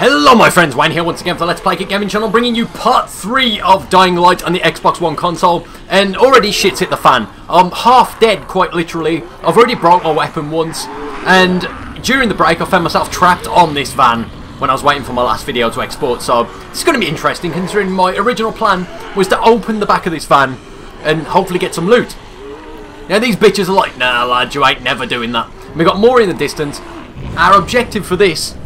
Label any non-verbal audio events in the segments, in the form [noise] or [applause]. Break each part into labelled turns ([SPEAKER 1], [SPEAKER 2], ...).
[SPEAKER 1] Hello my friends, Wayne here once again for the Let's Play Cat Gaming channel bringing you part 3 of Dying Light on the Xbox One console and already shit's hit the fan. I'm half dead quite literally, I've already broke my weapon once and during the break I found myself trapped on this van when I was waiting for my last video to export so it's going to be interesting considering my original plan was to open the back of this van and hopefully get some loot. Now these bitches are like, nah lad you ain't never doing that. We got more in the distance. Our objective for this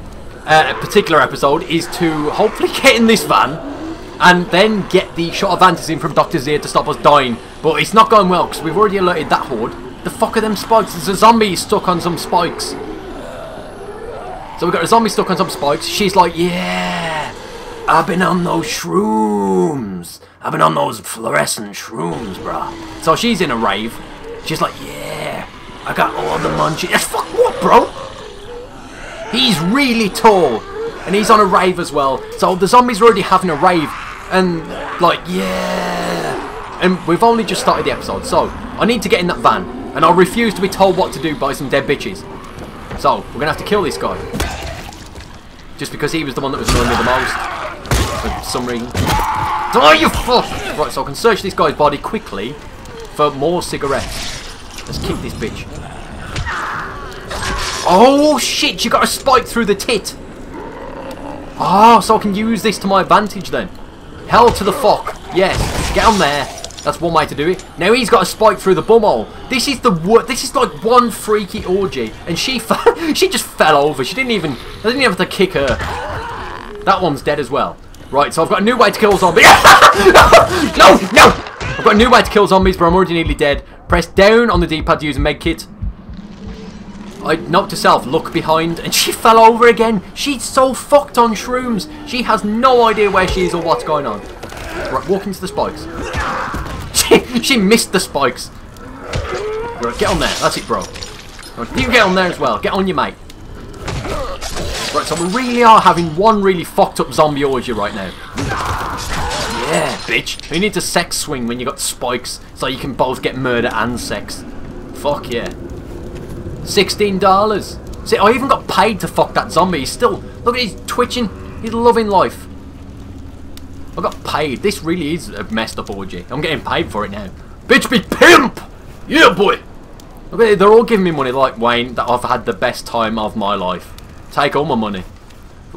[SPEAKER 1] uh, particular episode is to hopefully [laughs] get in this van and then get the shot of antizin from Dr. Zere to stop us dying. But it's not going well because we've already alerted that horde. The fuck are them spikes? There's a zombie stuck on some spikes. So we've got a zombie stuck on some spikes. She's like, yeah, I've been on those shrooms. I've been on those fluorescent shrooms, bruh. So she's in a rave. She's like, yeah, I got all the munchies. Fuck what, bro? He's really tall. And he's on a rave as well. So the zombies are already having a rave. And, like, yeah. And we've only just started the episode. So, I need to get in that van. And I refuse to be told what to do by some dead bitches. So, we're going to have to kill this guy. Just because he was the one that was annoying me the most. For some reason. Die, oh, you fuck! Right, so I can search this guy's body quickly for more cigarettes. Let's kick this bitch. Oh shit, you got a spike through the tit. Oh, so I can use this to my advantage then. Hell to the fuck. Yes, get on there. That's one way to do it. Now he's got a spike through the bumhole. This is the This is like one freaky orgy, and she [laughs] she just fell over. She didn't even. I didn't even have to kick her. That one's dead as well. Right, so I've got a new way to kill zombies. [laughs] no, no. I've got a new way to kill zombies, but I'm already nearly dead. Press down on the D-pad to use a med I knocked herself, look behind, and she [laughs] fell over again. She's so fucked on shrooms. She has no idea where she is or what's going on. Right, walk into the spikes. [laughs] She, she missed the spikes. Right, get on there. That's it, bro. Right, you get on there as well. Get on your mate. Right, so we really are having one really fucked up zombie orgy right now. Yeah, bitch. You need to sex swing when you got spikes so you can both get murder and sex. Fuck yeah. $16. See, I even got paid to fuck that zombie. He's still, look at he's twitching. He's loving life. I got paid. This really is a messed up orgy. I'm getting paid for it now. Bitch be pimp! Yeah, boy! Okay, they're all giving me money like Wayne that I've had the best time of my life. Take all my money.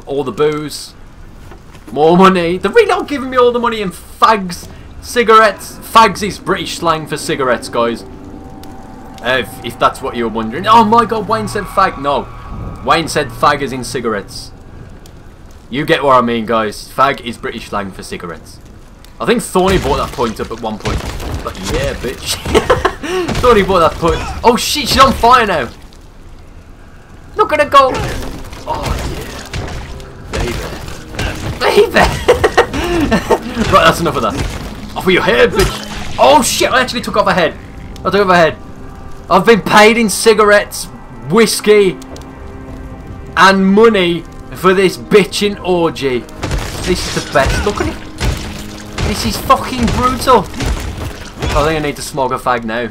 [SPEAKER 1] All the booze. More money. They're really not giving me all the money in fags. Cigarettes. Fags is British slang for cigarettes, guys. Uh, if, if that's what you're wondering. Oh my god, Wayne said fag. No. Wayne said fag is in cigarettes. You get what I mean, guys. Fag is British slang for cigarettes. I think Thorny brought that point up at one point. But yeah, bitch. [laughs] Thorny brought that point. Oh shit, she's on fire now. Look at her go. Oh yeah. Baby. Baby. [laughs] right, that's enough of that. Off with your head, bitch. Oh shit, I actually took off her head. I took off her head. I've been paid in cigarettes, whiskey, and money for this bitching orgy. This is the best. Look at it. This is fucking brutal. I think I need to smoke a fag now.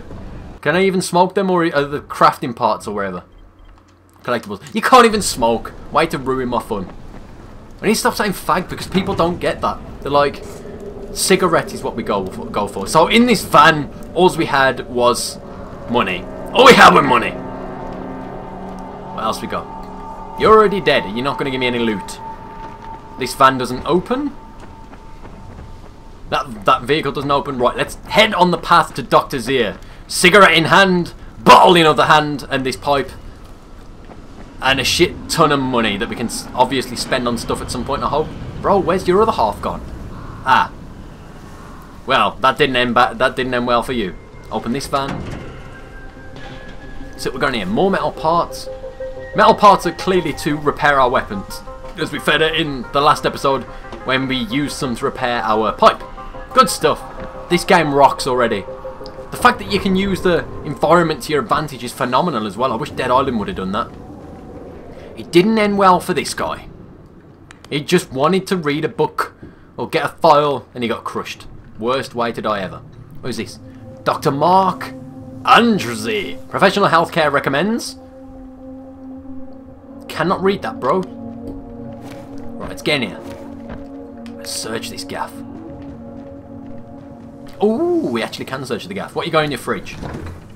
[SPEAKER 1] Can I even smoke them or are the crafting parts or wherever? Collectibles. You can't even smoke. Way to ruin my fun. I need to stop saying fag because people don't get that. They're like, cigarette is what we go. Go for. So in this van, all we had was Money. All we have was money. What else we got? You're already dead. You're not going to give me any loot. This van doesn't open. That that vehicle doesn't open. Right, let's head on the path to Dr. Zere. Cigarette in hand, bottle in other hand, and this pipe. And a shit ton of money that we can obviously spend on stuff at some point, I hope. Bro, where's your other half gone? Ah. Well, that didn't end that didn't end well for you. Open this van. So we're going to need more metal parts. Metal parts are clearly to repair our weapons. As we fed it in the last episode when we used some to repair our pipe. Good stuff. This game rocks already. The fact that you can use the environment to your advantage is phenomenal as well. I wish Dead Island would have done that. It didn't end well for this guy. He just wanted to read a book or get a file and he got crushed. Worst way to die ever. Who's this? Dr. Mark Andrzy. Professional healthcare recommends. Cannot read that, bro. Right, Let's get in here. Let's search this gaff. Oh, we actually can search the gaff. What you got in your fridge?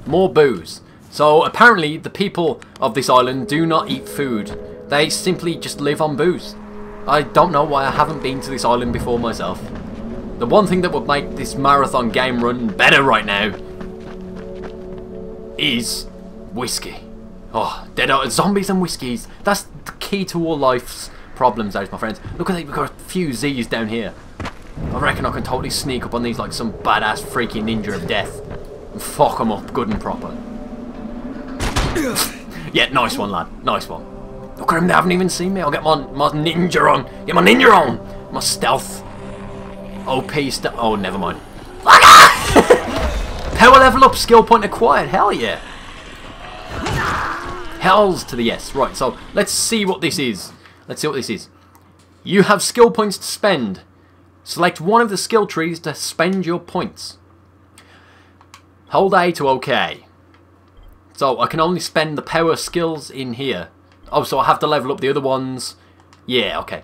[SPEAKER 1] More booze. So apparently the people of this island do not eat food. They simply just live on booze. I don't know why I haven't been to this island before myself. The one thing that would make this marathon game run better right now is whiskey. Oh, dead zombies and whiskies. That's the key to all life's problems, those my friends. Look at that, we've got a few Z's down here. I reckon I can totally sneak up on these like some badass freaky ninja of death. And fuck them up good and proper. yeah, nice one, lad. Nice one. Look at them, they haven't even seen me. I'll get my, my ninja on. Get my ninja on. My stealth. OP stealth. Oh, never mind. Level up, skill point acquired. Hell yeah. Hells to the yes. Right, so let's see what this is. Let's see what this is. You have skill points to spend. Select one of the skill trees to spend your points. Hold A to OK. So I can only spend the power skills in here. Oh, so I have to level up the other ones. Yeah, okay.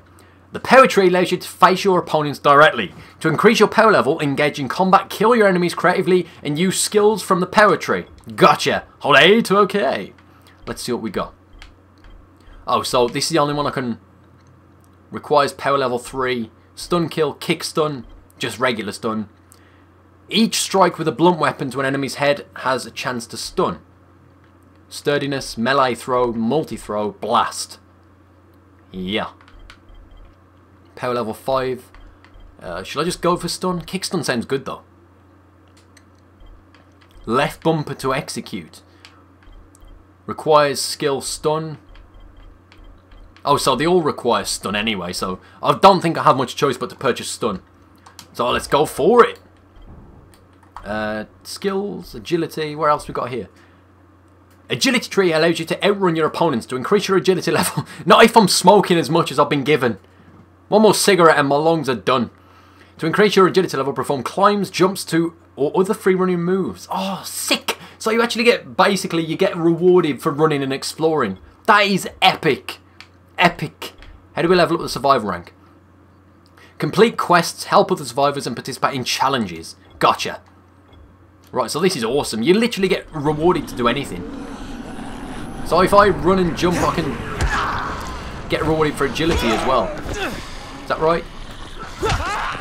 [SPEAKER 1] The power tree allows you to face your opponents directly. To increase your power level, engage in combat, kill your enemies creatively, and use skills from the power tree. Gotcha. Hold A to OK. Let's see what we got. Oh, so this is the only one I can... Requires power level 3. Stun kill, kick stun, just regular stun. Each strike with a blunt weapon to an enemy's head has a chance to stun. Sturdiness, melee throw, multi-throw, blast. Yeah. Power level 5. Uh, should I just go for stun? Kick stun sounds good though. Left bumper to execute. Requires skill stun. Oh, so they all require stun anyway, so I don't think I have much choice but to purchase stun. So let's go for it. Uh, skills, agility, where else we got here? Agility tree allows you to outrun your opponents to increase your agility [laughs] level. Not if I'm smoking as much as I've been given. One more cigarette and my lungs are done. To increase your agility level, perform climbs, jumps to, or other free running moves. Oh, sick! So you actually get, basically, you get rewarded for running and exploring. That is epic. Epic. How do we level up the survivor rank? Complete quests, help other survivors, and participate in challenges. Gotcha. Right, so this is awesome. You literally get rewarded to do anything. So if I run and jump, I can get rewarded for agility as well. Is that right?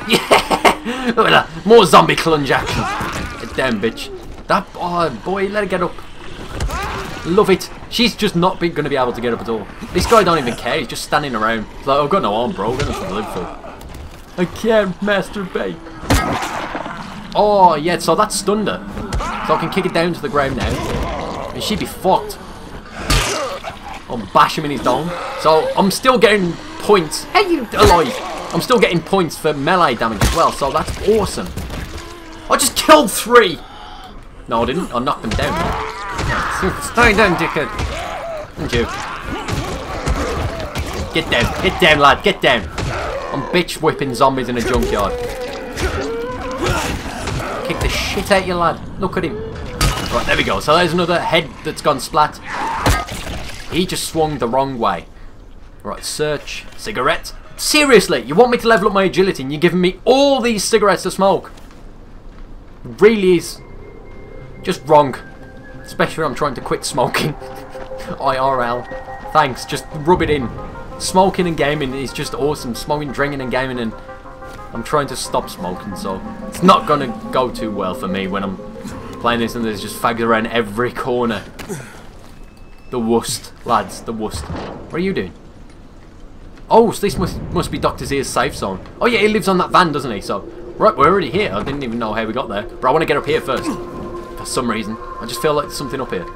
[SPEAKER 1] Yeah! [laughs] Look at that. More zombie clunge action. Damn bitch. That oh boy, let her get up. Love it. She's just not going to be able to get up at all. This guy don't even care. He's just standing around. He's like, I've got no arm, bro. I've got nothing to live for. I can't masturbate. Oh, yeah, so that's stunned her. So I can kick it down to the ground now. And she'd be fucked. I'll bash him in his dome. So I'm still getting points. Hey, you alive? I'm still getting points for melee damage as well. So that's awesome. I just killed three. No, I didn't. I knocked them down. [laughs] Stay down, dickhead. And you. Get down. Get down, lad. Get down. I'm bitch whipping zombies in a junkyard. Kick the shit out of you, lad. Look at him. Right, there we go. So there's another head that's gone splat. He just swung the wrong way. Right, search. Cigarette. Seriously, you want me to level up my agility and you're giving me all these cigarettes to smoke? Really is just wrong. Especially when I'm trying to quit smoking. [laughs] IRL. Thanks, just rub it in. Smoking and gaming is just awesome. Smoking, drinking and gaming and I'm trying to stop smoking so it's not going to go too well for me when I'm playing this and there's just fags around every corner. The worst, lads, the worst. What are you doing? Oh, so this must must be Dr. Z's safe zone. Oh yeah, he lives on that van, doesn't he? So, right, we're already here. I didn't even know how we got there. But I want to get up here first for some reason. I just feel like there's something up here.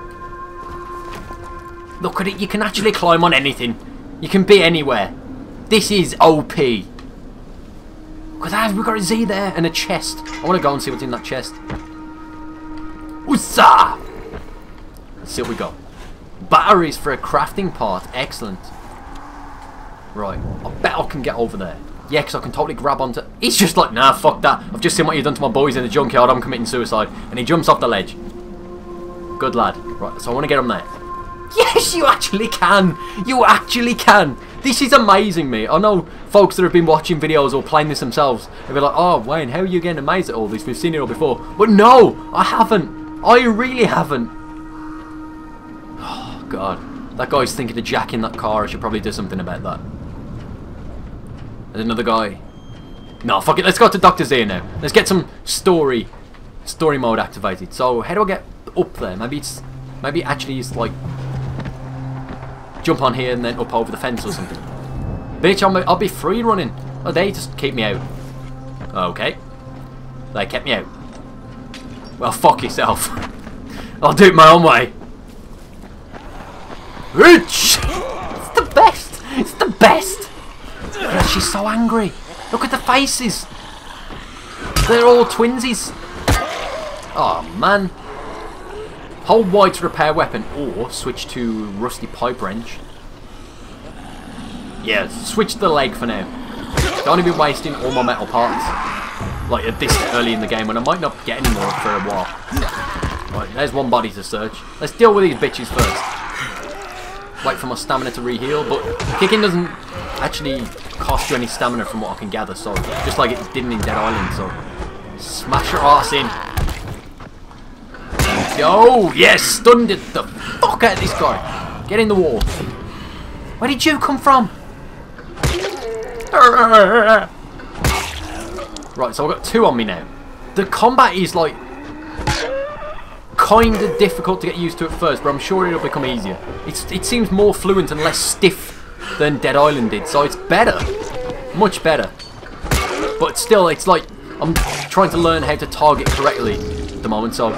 [SPEAKER 1] Look at it, you can actually climb on anything. You can be anywhere. This is OP. Look at that, we've got a Z there and a chest. I want to go and see what's in that chest. Ussa! Let's see what we got. Batteries for a crafting part. Excellent. Right, I bet I can get over there. Yeah, because I can totally grab onto... He's just like, nah, fuck that. I've just seen what you've done to my boys in the junkyard. I'm committing suicide. And he jumps off the ledge. Good lad. Right, so I want to get him there. Yes, you actually can. You actually can. This is amazing me. I know folks that have been watching videos or playing this themselves. They'll be like, oh, Wayne, how are you getting amazed at all this? We've seen it all before. But no, I haven't. I really haven't. Oh, [sighs] God. That guy's thinking of jacking that car. I should probably do something about that. There's another guy. No, fuck it. Let's go to Dr. Zere now. Let's get some story story mode activated. So, how do I get up there? Maybe it's... Maybe actually it's like jump on here and then up over the fence or something. Bitch, i will be free running. Oh, they just keep me out. Okay. They kept me out. Well, fuck yourself. [laughs] I'll do it my own way. Rich! It's the best! It's the best! She's so angry. Look at the faces. They're all twinsies. Oh, man. Hold Y to repair weapon or switch to rusty pipe wrench. Yeah, switch the leg for now. Don't even be wasting all my metal parts. Like at this early in the game when I might not get any more for a while. Right, there's one body to search. Let's deal with these bitches first. Wait for my stamina to reheal, but kicking doesn't actually cost you any stamina from what I can gather, so just like it didn't in Dead Island, so smash your ass in. Oh, yes, stunned the fuck out of this guy. Get in the wall. Where did you come from? Right, so I've got two on me now. The combat is like kind of difficult to get used to at first, but I'm sure it'll become easier. It's, it seems more fluent and less stiff than Dead Island did, so it's better. Much better. But still, it's like I'm trying to learn how to target correctly at the moment, so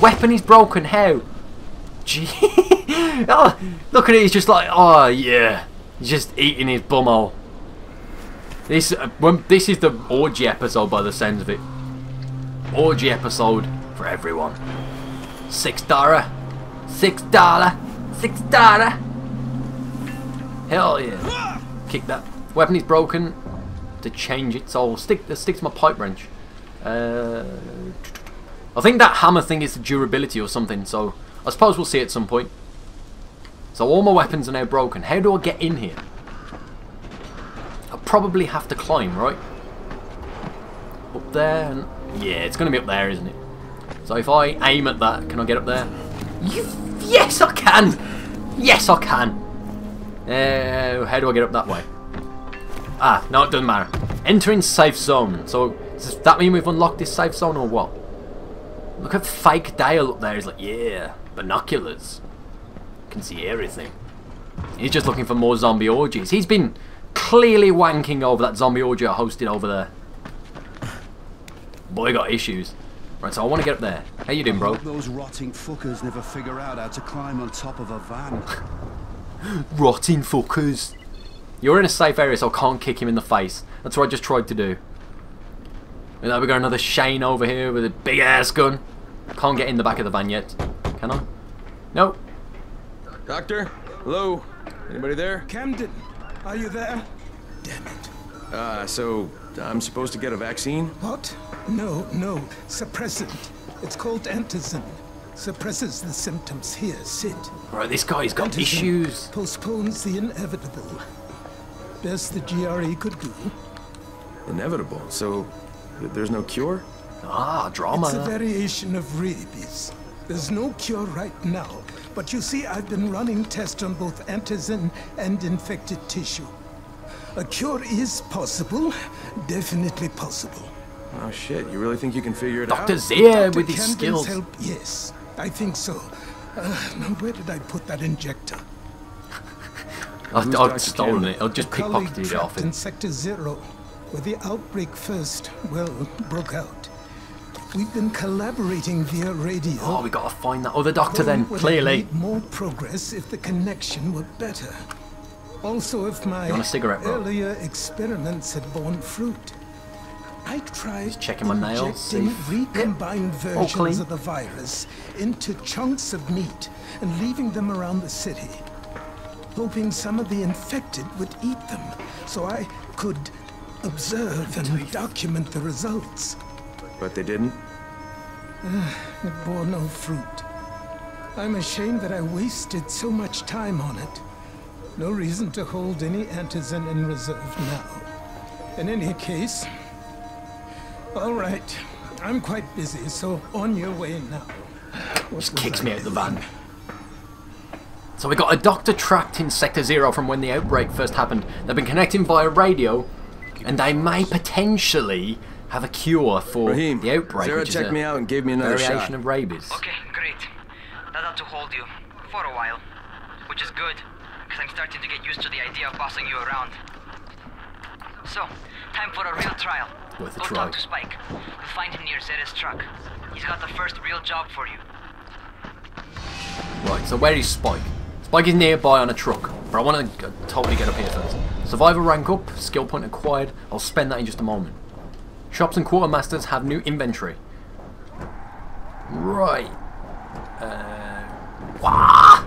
[SPEAKER 1] Weapon is broken. How? Gee. [laughs] oh, look at it. He's just like, oh yeah. He's just eating his bumhole. This uh, when, this is the orgy episode by the sounds of it. Orgy episode for everyone. Six dollar. Six dollar. Six dollar. Hell yeah. Kick that. Weapon is broken. To change it, so I'll stick, stick to my pipe wrench. Uh, I think that hammer thing is the durability or something, so I suppose we'll see at some point. So all my weapons are now broken. How do I get in here? I probably have to climb, right? Up there, and yeah, it's going to be up there, isn't it? So if I aim at that, can I get up there? You, yes, I can! Yes, I can! Uh, how do I get up that way? Ah, no, it doesn't matter. Entering safe zone. So, does that mean we've unlocked this safe zone or what? Look at fake Dale up there. He's like, yeah, binoculars. Can see everything. He's just looking for more zombie orgies. He's been clearly wanking over that zombie orgy I hosted over there. Boy got issues. Right, so I want to get up there. How you doing, bro?
[SPEAKER 2] Those rotting fuckers never figure out how to climb on top of a van. [laughs]
[SPEAKER 1] rotting fuckers. You're in a safe area, so I can't kick him in the face. That's what I just tried to do. And now we got another Shane over here with a big ass gun. Can't get in the back of the van yet. Can I? No.
[SPEAKER 3] Doctor? Hello? Anybody there?
[SPEAKER 4] Camden, are you there? Damn it.
[SPEAKER 3] Uh, so I'm supposed to get a vaccine?
[SPEAKER 4] What? No, no. Suppressant. It's called antizin. Suppresses the symptoms. Here, sit.
[SPEAKER 1] Right, this guy's got antizin issues.
[SPEAKER 4] Postpones the inevitable. Best the GRE could do.
[SPEAKER 3] Inevitable? So there's no cure?
[SPEAKER 1] Ah, drama.
[SPEAKER 4] It's a variation of rabies. There's no cure right now, but you see, I've been running tests on both antizin and infected tissue. A cure is possible, definitely possible.
[SPEAKER 3] Oh shit, you really think you can figure it
[SPEAKER 1] Dr.
[SPEAKER 3] out?
[SPEAKER 1] Dr. Zere with his skills.
[SPEAKER 4] help, yes, I think so. Uh, now where did I put that injector?
[SPEAKER 1] I've, I've stolen it. I'll just pickpocketed it off him.
[SPEAKER 4] in Sector Zero, where the outbreak first, well, broke out. We've been collaborating via radio.
[SPEAKER 1] Oh, we gotta find that other doctor then, clearly.
[SPEAKER 4] more progress if the connection were better. Also, if my earlier experiments had borne fruit. I tried
[SPEAKER 1] checking my nails,
[SPEAKER 4] injecting recombined versions of the virus into chunks of meat and leaving them around the city, hoping some of the infected would eat them, so I could observe and document the results.
[SPEAKER 3] But they didn't?
[SPEAKER 4] it bore no fruit. I'm ashamed that I wasted so much time on it. No reason to hold any antizin in reserve now. In any case, all right. I'm quite busy, so on your way now.
[SPEAKER 1] Just kicks me out of the van. So we got a doctor trapped in Sector Zero from when the outbreak first happened. They've been connecting via radio, and they may potentially have a cure for
[SPEAKER 3] Raheem,
[SPEAKER 1] the outbreak,
[SPEAKER 3] Zara
[SPEAKER 1] which
[SPEAKER 3] checked me out and gave me another
[SPEAKER 1] variation
[SPEAKER 3] shot.
[SPEAKER 1] of rabies.
[SPEAKER 5] Okay, great. That ought to hold you. For a while. Which is good, because I'm starting to get used to the idea of bossing you around. So, time for a real trial.
[SPEAKER 1] Worth a
[SPEAKER 5] Go talk to Spike. You'll find him near Zeta's truck. He's got the first real job for you.
[SPEAKER 1] Right, so where is Spike? Spike is nearby on a truck, but I want to totally get up here first. Survivor rank up, skill point acquired. I'll spend that in just a moment. Shops and quartermasters have new inventory. Right. Uh, wah!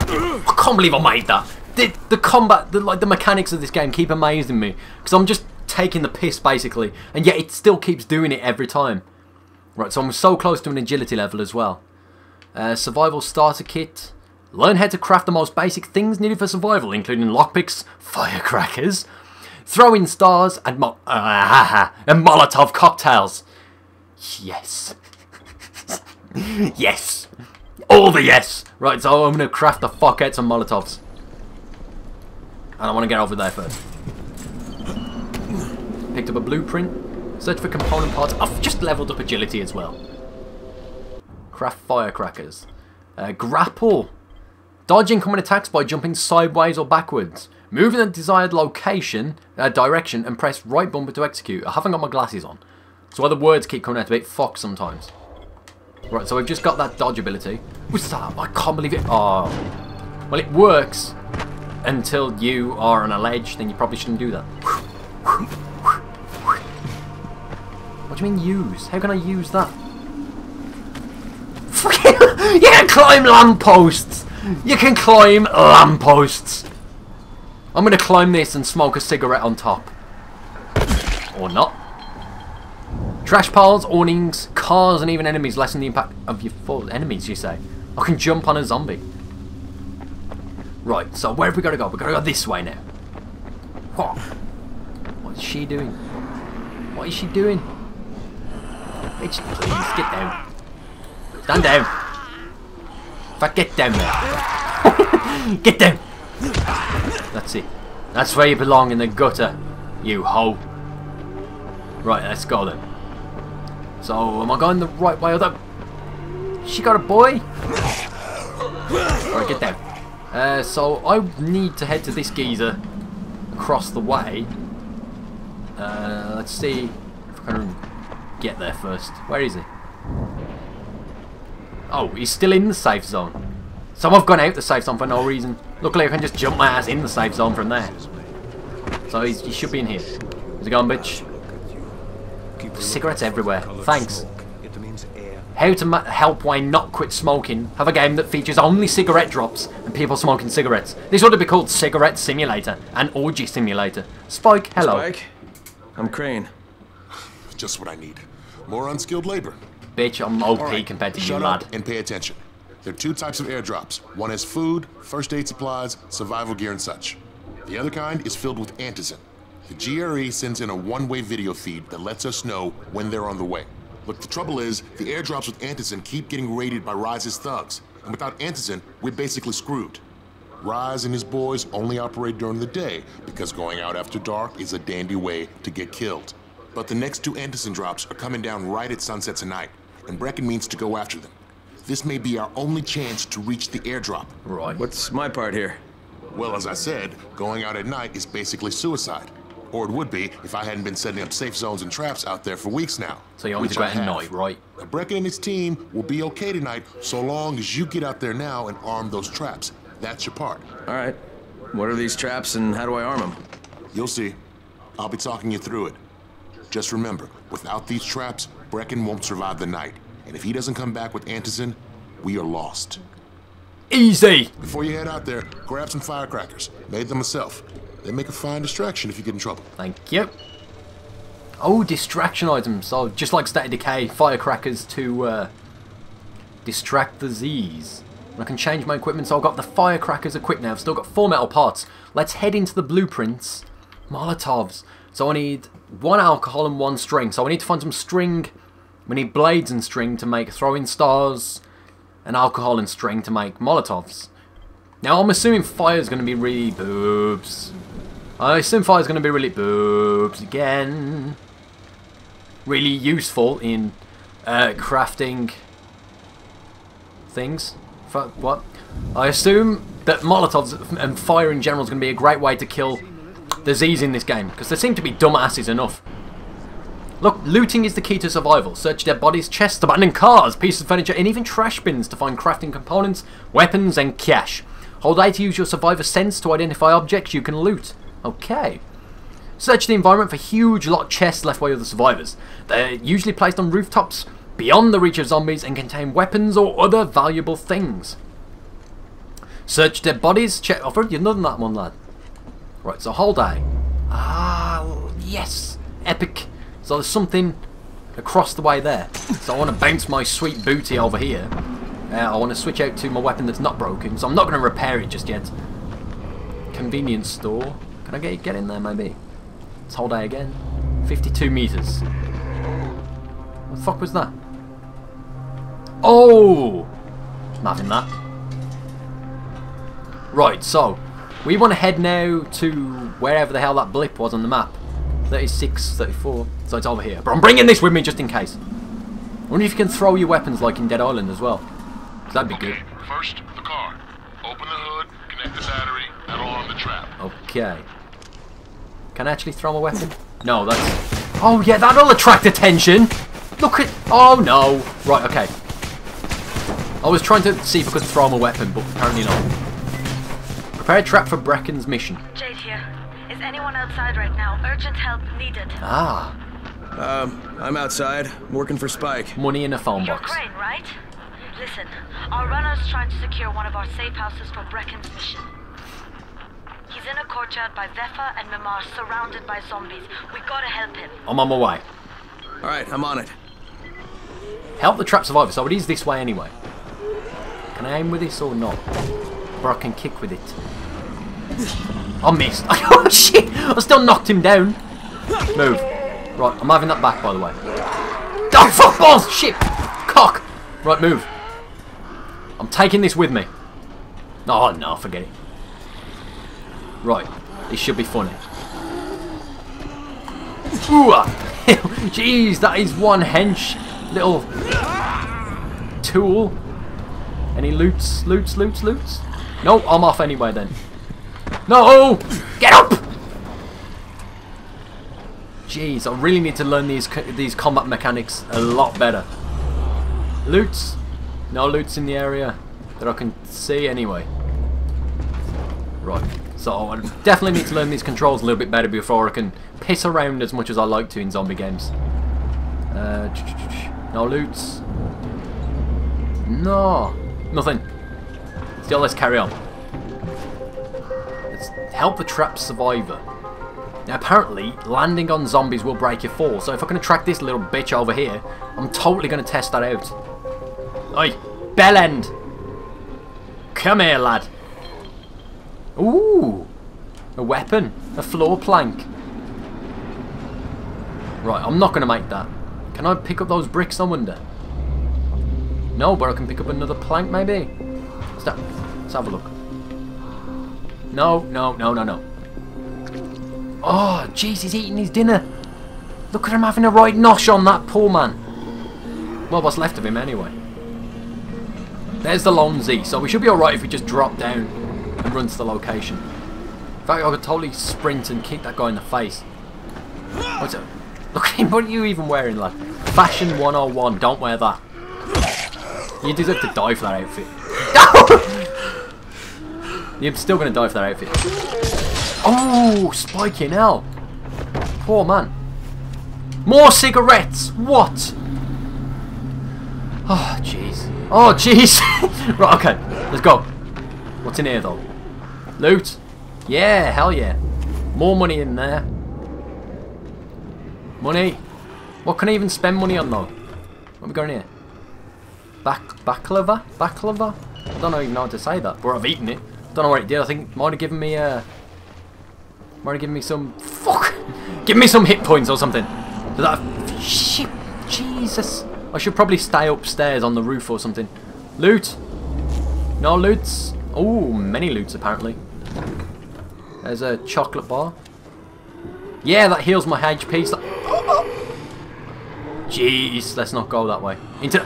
[SPEAKER 1] I can't believe I made that. The, the combat, the, like the mechanics of this game keep amazing me because I'm just taking the piss basically, and yet it still keeps doing it every time. Right, so I'm so close to an agility level as well. Uh, survival starter kit. Learn how to craft the most basic things needed for survival, including lockpicks, [laughs] firecrackers, throwing stars, and mo- uh, [laughs] and Molotov cocktails. Yes. [laughs] yes. All the yes. Right, so I'm gonna craft the fuck out some Molotovs. And I want to get over there first. Picked up a blueprint. Search for component parts. I've just leveled up agility as well. Craft firecrackers. Uh, grapple. Dodge incoming attacks by jumping sideways or backwards. Move in the desired location, uh, direction, and press right bumper to execute. I haven't got my glasses on, so other words keep coming out a bit fox sometimes. Right, so we've just got that dodge ability. What's that? I can't believe it. Oh, well, it works until you are on a ledge. Then you probably shouldn't do that. What do you mean use? How can I use that? [laughs] you can climb lampposts! You can climb lampposts! I'm gonna climb this and smoke a cigarette on top. Or not. Trash piles, awnings, cars, and even enemies lessen the impact of your foes. Enemies, you say? I can jump on a zombie. Right, so where have we got to go? We've got to go this way now. What? What is she doing? What is she doing? Bitch, please get down. Stand down. Fuck, get down there. [laughs] get down. That's it. That's where you belong in the gutter, you hoe. Right, let's go then. So, am I going the right way or the... She got a boy? Right, get down. Uh, so, I need to head to this geezer across the way. Uh, let's see if I can get there first. Where is he? Oh, he's still in the safe zone. So I've gone out the safe zone for no reason. Luckily, I can just jump my ass in the safe zone from there. So he should be in here. Is he gone, bitch? Cigarettes everywhere. Thanks. How to help Wayne not quit smoking. Have a game that features only cigarette drops and people smoking cigarettes. This ought to be called Cigarette Simulator and Orgy Simulator. Spike, hello.
[SPEAKER 3] Spike? I'm Crane.
[SPEAKER 6] Just what I need. More unskilled labor.
[SPEAKER 1] Bitch, I'm OP
[SPEAKER 6] right,
[SPEAKER 1] compared to you, lad.
[SPEAKER 6] and pay attention. There are two types of airdrops. One is food, first aid supplies, survival gear, and such. The other kind is filled with antizin. The GRE sends in a one-way video feed that lets us know when they're on the way. Look, the trouble is, the airdrops with antizin keep getting raided by Rais's thugs, and without antizin, we're basically screwed. Rise and his boys only operate during the day because going out after dark is a dandy way to get killed. But the next two antizin drops are coming down right at sunset tonight, and Brecken means to go after them. This may be our only chance to reach the airdrop.
[SPEAKER 1] Right.
[SPEAKER 3] What's my part here?
[SPEAKER 6] Well, as I said, going out at night is basically suicide. Or it would be if I hadn't been setting up safe zones and traps out there for weeks now.
[SPEAKER 1] So you want to go out at night, right?
[SPEAKER 6] Now, Brecken and his team will be okay tonight so long as you get out there now and arm those traps. That's your part.
[SPEAKER 3] All right. What are these traps and how do I arm them?
[SPEAKER 6] You'll see. I'll be talking you through it. Just remember, without these traps, Brecken won't survive the night. And if he doesn't come back with antizin, we are lost.
[SPEAKER 1] Easy!
[SPEAKER 6] Before you head out there, grab some firecrackers. Made them myself. They make a fine distraction if you get in trouble.
[SPEAKER 1] Thank you. Oh, distraction items. So, just like State of Decay, firecrackers to uh, distract the Z's. And I can change my equipment, so I've got the firecrackers equipped now. I've still got four metal parts. Let's head into the blueprints. Molotovs. So I need one alcohol and one string. So I need to find some string. We need blades and string to make throwing stars. And alcohol and string to make Molotovs. Now I'm assuming fire is going to be really boobs. I assume fire is going to be really boobs again. Really useful in uh, crafting things. F what? I assume that Molotovs and fire in general is going to be a great way to kill Z's in this game. Because they seem to be dumbasses enough. Look, looting is the key to survival. Search dead bodies, chests, abandoned cars, pieces of furniture, and even trash bins to find crafting components, weapons, and cash. Hold A to use your survivor sense to identify objects you can loot. Okay. Search the environment for huge locked chests left by other survivors. They're usually placed on rooftops, beyond the reach of zombies, and contain weapons or other valuable things. Search dead bodies, check... I've already done that one, lad. Right, so hold A. Ah, yes. Epic. So there's something across the way there. So I want to bounce my sweet booty over here. Uh, I want to switch out to my weapon that's not broken, so I'm not going to repair it just yet. Convenience store. Can I get, get in there, maybe? Let's hold again. 52 meters. What the fuck was that? Oh! I'm having that. Right, so, we want to head now to wherever the hell that blip was on the map. 36, 34, so it's over here. But I'm bringing this with me just in case. I wonder if you can throw your weapons like in Dead Island as well. that'd be good.
[SPEAKER 6] Okay, first, the car. Open the hood, connect the battery, that'll arm the trap.
[SPEAKER 1] Okay. Can I actually throw a weapon? No, that's... Oh yeah, that'll attract attention! Look at... Oh no! Right, okay. I was trying to see if I could throw a weapon, but apparently not. Prepare a trap for Brecken's mission.
[SPEAKER 7] Jade here. Is anyone outside right now? Urgent help needed.
[SPEAKER 1] Ah,
[SPEAKER 3] Um, I'm outside, working for Spike.
[SPEAKER 1] money in a phone
[SPEAKER 7] You're
[SPEAKER 1] box.
[SPEAKER 7] Crane, right? Listen, our runner's trying to secure one of our safe houses for Brecken's mission. He's in a courtyard by Vefa and Mimar, surrounded by zombies. We gotta help him.
[SPEAKER 1] I'm on my way.
[SPEAKER 3] Alright, I'm on it.
[SPEAKER 1] Help the trap survivor, so it is this way anyway. Can I aim with this or not? I can kick with it. I missed. [laughs] oh shit! I still knocked him down. Move. Right, I'm having that back by the way. Oh fuck balls! Shit! Cock! Right, move. I'm taking this with me. Oh no, forget it. Right, this should be funny. Ooh! ah. [laughs] Jeez, that is one hench little tool. Any loots, loots, loots, loots? No, I'm off anyway then. No! Get up! Jeez, I really need to learn these these combat mechanics a lot better. Loots? No loots in the area that I can see anyway. Right, so I definitely need to learn these controls a little bit better before I can piss around as much as I like to in zombie games. Uh, no loots. No, nothing. Still, let's carry on. Let's help the trapped survivor. Now, apparently, landing on zombies will break your fall, so if I can attract this little bitch over here, I'm totally going to test that out. Oi, Bellend! Come here, lad. Ooh, a weapon, a floor plank. Right, I'm not going to make that. Can I pick up those bricks, I wonder? No, but I can pick up another plank, maybe? Let's, let's have a look. No, no, no, no, no. Oh, jeez, he's eating his dinner. Look at him having a right nosh on that poor man. Well, what's left of him anyway. There's the lone Z, so we should be alright if we just drop down and run to the location. In fact, I could totally sprint and kick that guy in the face. What's it? Look at him, what are you even wearing, lad? Fashion 101, don't wear that. You deserve to die for that outfit. [laughs] You're still going to die for that outfit. Oh, spiking hell. Poor man. More cigarettes! What? Oh, jeez. Oh, jeez. [laughs] right, okay. Let's go. What's in here, though? Loot. Yeah, hell yeah. More money in there. Money. What can I even spend money on, though? What are we going here? Back, baklava? Baklava? I don't even know how to say that, but I've eaten it. Don't know what it did. I think might have given me uh might have given me some fuck [laughs] give me some hit points or something. So that shit Jesus. I should probably stay upstairs on the roof or something. Loot. No loots. Oh, many loots apparently. There's a chocolate bar. Yeah, that heals my HP. [gasps] Jeez, let's not go that way. Into.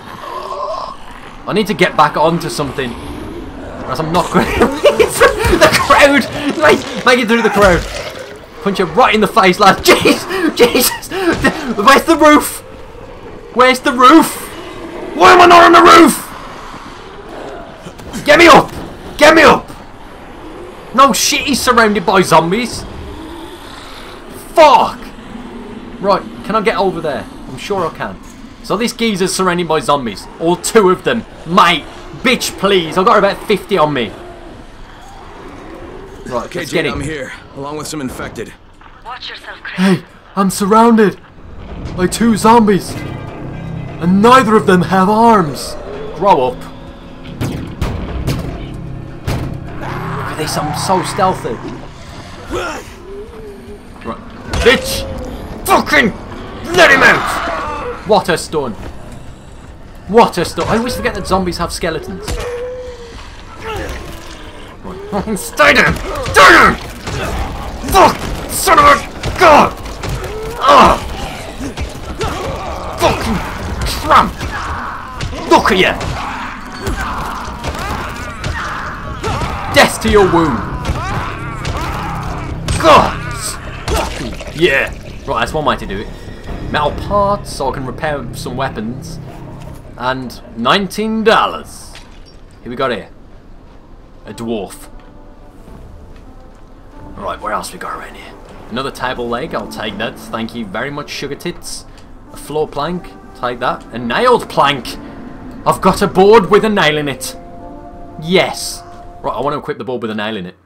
[SPEAKER 1] I need to get back onto something. Or else I'm not going [laughs] The crowd! Make, make it through the crowd. Punch it right in the face, lad. [laughs] Jeez! Jesus! Where's the roof? Where's the roof? Why am I not on the roof? Get me up! Get me up! No shit, he's surrounded by zombies. Fuck! Right, can I get over there? I'm sure I can. So this geezer's surrounded by zombies. All two of them. Mate, bitch please. I've got about 50 on me. Right,
[SPEAKER 3] Okay,
[SPEAKER 1] let's get
[SPEAKER 3] Jade,
[SPEAKER 1] him.
[SPEAKER 3] I'm here, along with some infected.
[SPEAKER 7] Watch yourself, Chris.
[SPEAKER 1] Hey, I'm surrounded by two zombies. And neither of them have arms. Grow up. Look at this, I'm so stealthy. Right. Bitch! Fucking let him out! What a stun. What a stun. I always forget that zombies have skeletons. Stay down! Stay down! Fuck! Son of a god! Ugh! Ah! Fucking tramp! Look at you! Death to your wound! God! Yeah! Right, that's one way to do it. Metal parts so I can repair some weapons. And $19. Here we got here. A dwarf. Right, where else we got around here? Another table leg, I'll take that. Thank you very much, sugar tits. A floor plank, take that. A nailed plank! I've got a board with a nail in it. Yes. Right, I want to equip the board with a nail in it.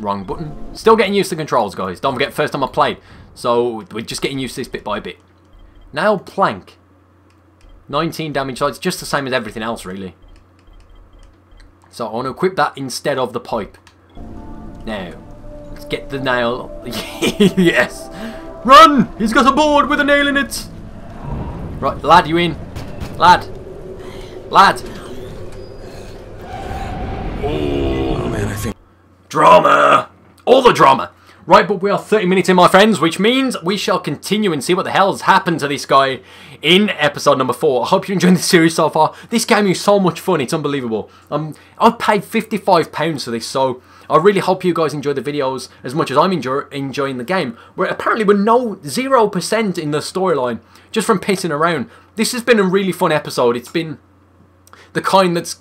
[SPEAKER 1] Wrong button. Still getting used to the controls, guys. Don't forget, first time I played. So, we're just getting used to this bit by bit. Nailed plank. 19 damage, so it's just the same as everything else, really. So I want to equip that instead of the pipe. Now, let's get the nail. [laughs] yes! Run! He's got a board with a nail in it! Right, lad, you in? Lad! Lad!
[SPEAKER 3] Oh man, I think.
[SPEAKER 1] Drama! All the drama! Right, but we are 30 minutes in, my friends, which means we shall continue and see what the hell's happened to this guy in episode number 4. I hope you're enjoying the series so far. This game is so much fun, it's unbelievable. Um, I've paid £55 for this, so I really hope you guys enjoy the videos as much as I'm enjoy enjoying the game. Where apparently we're no 0% in the storyline, just from pissing around. This has been a really fun episode. It's been the kind that's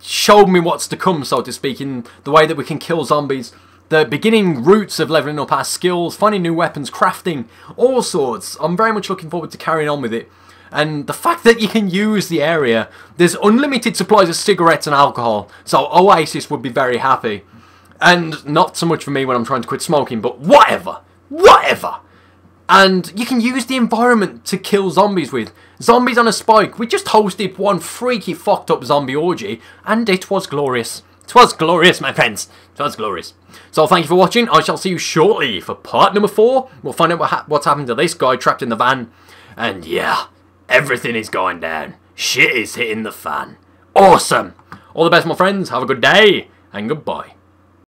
[SPEAKER 1] showed me what's to come, so to speak, in the way that we can kill zombies. The beginning roots of leveling up our skills, finding new weapons, crafting, all sorts. I'm very much looking forward to carrying on with it. And the fact that you can use the area, there's unlimited supplies of cigarettes and alcohol, so Oasis would be very happy. And not so much for me when I'm trying to quit smoking, but whatever. Whatever. And you can use the environment to kill zombies with. Zombies on a spike. We just hosted one freaky fucked up zombie orgy, and it was glorious. It was glorious, my friends. It was glorious. So thank you for watching. I shall see you shortly for part number four. We'll find out what ha what's happened to this guy trapped in the van. And yeah, everything is going down. Shit is hitting the fan. Awesome. All the best, my friends. Have a good day, and goodbye.